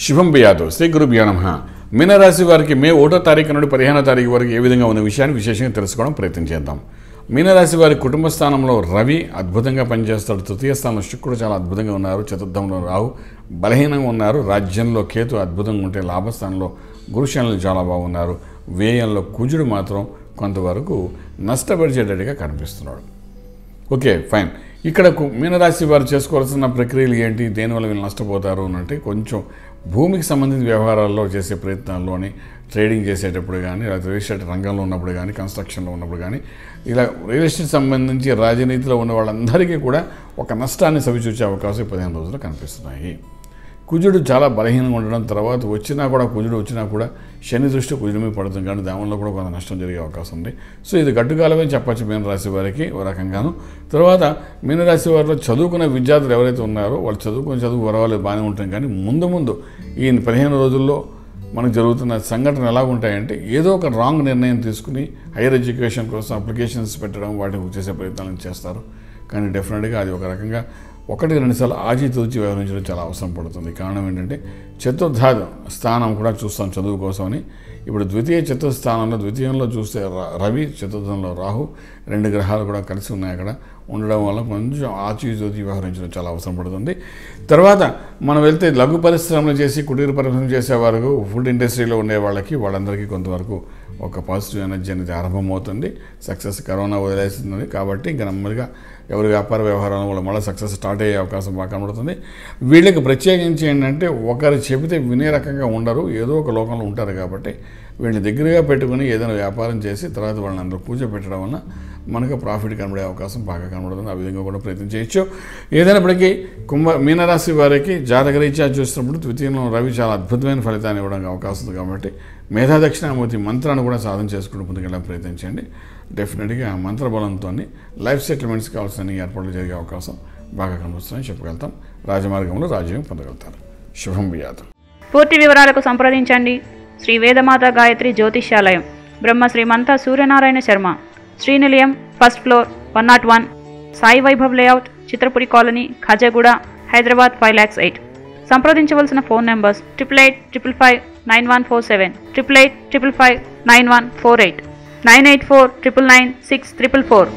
శుభం బియాదు శ్రీ గురుభ్యో నమ. మీనరాశి వారికి మే ఒకటో తారీఖు నుండి పదిహేనో తారీఖు వరకు ఏ విధంగా ఉన్న విషయాన్ని విశేషంగా తెలుసుకోవడం ప్రయత్నం చేద్దాం. మీనరాశి వారి కుటుంబ స్థానంలో రవి అద్భుతంగా పనిచేస్తాడు. తృతీయ స్థానంలో శుక్రుడు చాలా అద్భుతంగా ఉన్నారు. చతుర్థంలో రాహు బలహీనంగా ఉన్నారు. రాజ్యంలో కేతు అద్భుతంగా ఉంటే లాభస్థానంలో గురుశనులు చాలా బాగున్నారు. వ్యయంలో కుజుడు మాత్రం కొంతవరకు నష్టపరిచేటట్టుగా కనిపిస్తున్నాడు. Okay fine. ఇక్కడ మీనరాశి వారు చేసుకోవాల్సిన ప్రక్రియలు ఏంటి? దేనివల్ల వీళ్ళు నష్టపోతారు అని అంటే కొంచెం భూమికి సంబంధించిన వ్యవహారాల్లో చేసే ప్రయత్నాల్లోని ట్రేడింగ్ చేసేటప్పుడు కానీ లేదా రియల్ ఎస్టేట్ రంగంలో ఉన్నప్పుడు కానీ కన్స్ట్రక్షన్లో ఉన్నప్పుడు కానీ ఇలా రియల్ ఎస్టేట్ సంబంధించి రాజనీతిలో ఉన్న వాళ్ళందరికీ కూడా ఒక నష్టాన్ని సవిచూచే అవకాశం పదిహేను రోజులు కనిపిస్తున్నాయి. కుజుడు చాలా బలహీనంగా ఉండడం తర్వాత వచ్చినా కూడా కుజుడు వచ్చినా కూడా శని దృష్టి కుజుడి మీద పడుతుంది. కానీ దానివల్ల కూడా కొంత నష్టం జరిగే అవకాశం ఉంది. సో ఇది గట్టుకాలమే చెప్పచ్చు మీనరాశి వారికి ఓ రకంగాను. తర్వాత మీనరాశి వారిలో చదువుకున్న విద్యార్థులు ఎవరైతే ఉన్నారో వాళ్ళు చదువుకునే చదువు పర్వాలేదు బాగానే ఉంటుంది కానీ ముందు ముందు ఈ పదిహేను రోజుల్లో మనకు జరుగుతున్న సంఘటనలు ఎలా ఉంటాయంటే ఏదో ఒక రాంగ్ నిర్ణయం తీసుకుని హైయర్ ఎడ్యుకేషన్ కోసం అప్లికేషన్స్ పెట్టడం వాటిని చేసే ప్రయత్నాలు చేస్తారు. కానీ డెఫినెట్గా అది ఒక రకంగా ఒకటి రెండుసార్లు ఆచితూచి వ్యవహరించడం చాలా అవసరం పడుతుంది. కారణం ఏంటంటే చతుర్థ స్థానం కూడా చూస్తాం చదువు కోసమని. ఇప్పుడు ద్వితీయ చతుర్థ స్థానంలో ద్వితీయంలో చూస్తే ర- రవి చతుర్థంలో రాహు రెండు గ్రహాలు కూడా కలిసి ఉన్నాయి అక్కడ. ఉండడం వల్ల కొంచెం ఆచితూచి వ్యవహరించడం చాలా అవసరం పడుతుంది. తర్వాత మనం వెళ్తే లఘు పరిశ్రమలు చేసి కుటీర పరిశ్రమ చేసే వరకు ఫుడ్ ఇండస్ట్రీలో ఉండే వాళ్ళకి వాళ్ళందరికీ కొంతవరకు ఒక పాజిటివ్ ఎనర్జీ అనేది ఆరంభమవుతుంది. సక్సెస్ కరోనా వదిలేస్తుంది కాబట్టి ఇంకా నెమ్మదిగా ఎవరి వ్యాపార వ్యవహారాల వల్ల మళ్ళీ సక్సెస్ స్టార్ట్ అయ్యే అవకాశం బాగా కనబడుతుంది. వీళ్ళకి ప్రత్యేకించి ఏంటంటే ఒకరు చెబితే వినే రకంగా ఉండరు. ఏదో ఒక లోకంలో ఉంటారు కాబట్టి వీళ్ళని దగ్గరగా పెట్టుకుని ఏదైనా వ్యాపారం చేసి తర్వాత వాళ్ళని అందరూ పూజ పెట్టడం వల్ల మనకు ప్రాఫిట్ కనబడే అవకాశం బాగా కనబడుతుంది ఆ విధంగా కూడా ప్రయత్నం చేయొచ్చు. ఏదైనప్పటికీ కుంభ మీనరాశి వారికి జాతకరీత్యా చూసినప్పుడు ద్వితీయంలో రవి చాలా అద్భుతమైన ఫలితాన్ని ఇవ్వడానికి అవకాశం ఉంది కాబట్టి మేధా దక్షిణామూర్తి మంత్రాన్ని కూడా సాధన చేసుకుంటూ ముందుకెళ్ళడానికి ప్రయత్నించండి డెఫినెట్గా ఆ మంత్ర బలంతో లైఫ్ సెటిల్మెంట్స్ కావాల్సిన ఏర్పాట్లు జరిగే అవకాశం బాగా కనిపిస్తుందని చెప్పగలుగుతాం. రాజమార్గంలో రాజ్యం పొందగలుగుతారు. శుభం వ్యాధం. పూర్తి వివరాలకు సంప్రదించండి. శ్రీ వేదమాత గాయత్రి జ్యోతిష్యాలయం. Brahma Shrimanta Suryanarayana Sharma. Srinilayam first floor one not one. Sai Vaibhav layout Chitrapuri colony Khajaguda Hyderabad five lakhs eight. సంప్రదించవలసిన phone numbers triple eight triple five nine one four seven triple eight triple five nine one four eight nine eight four triple nine six triple four.